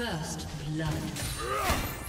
First blood.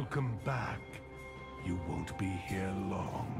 Welcome back. You won't be here long.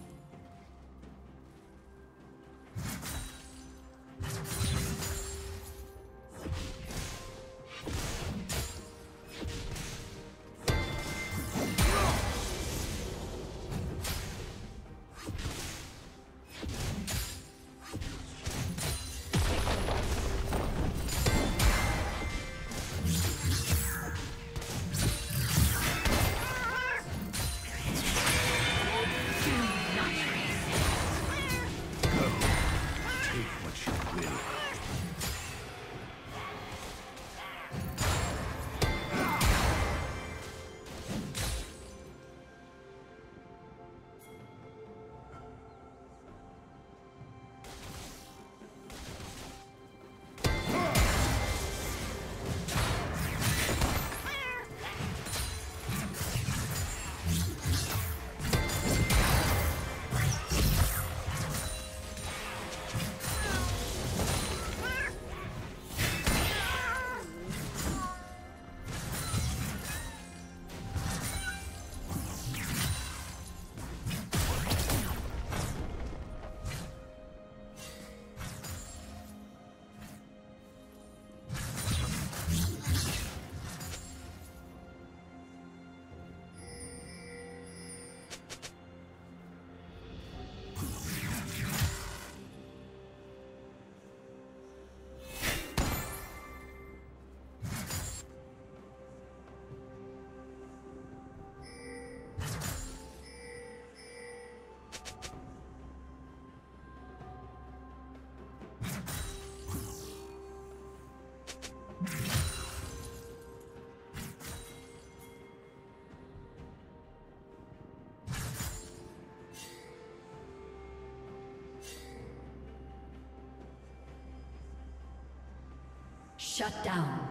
Shut down.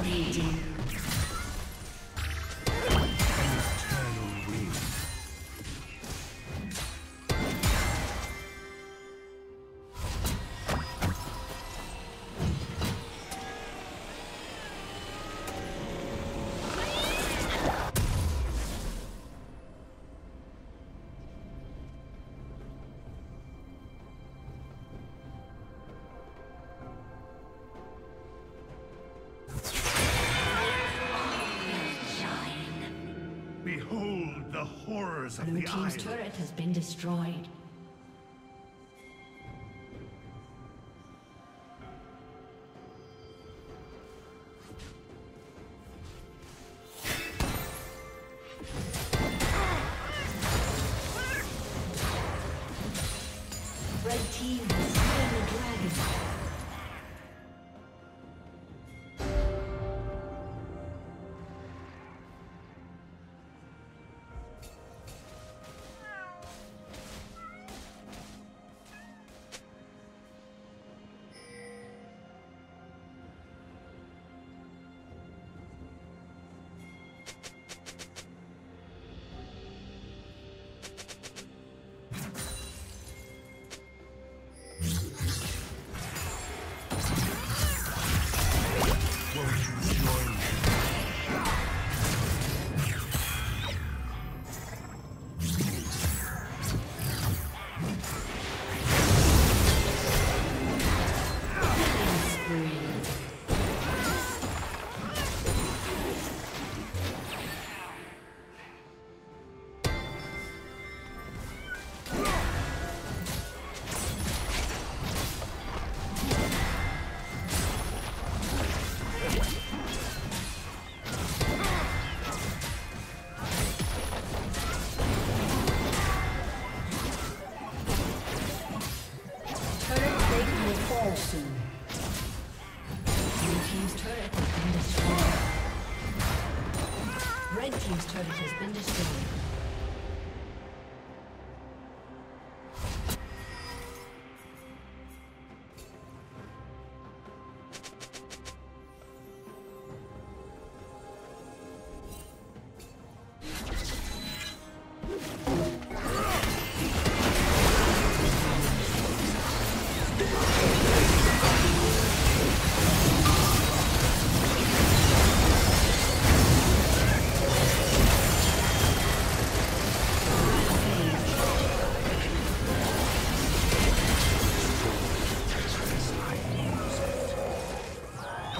Dominating. Unstoppable. horrors of Blue the Team's isle. turret has been destroyed.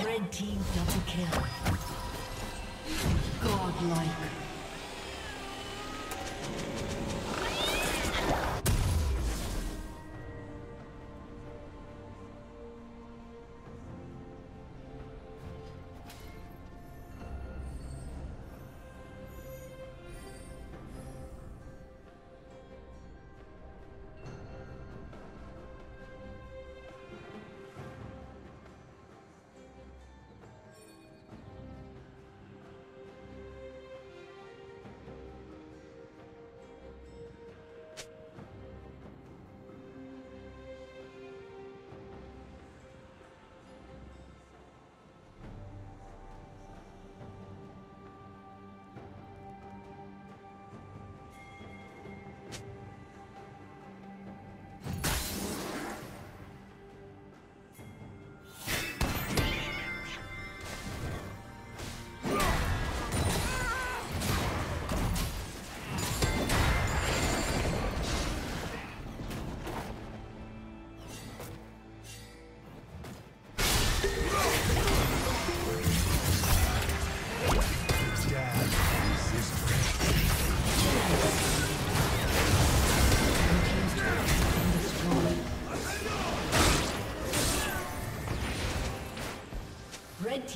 Red team double kill. Godlike.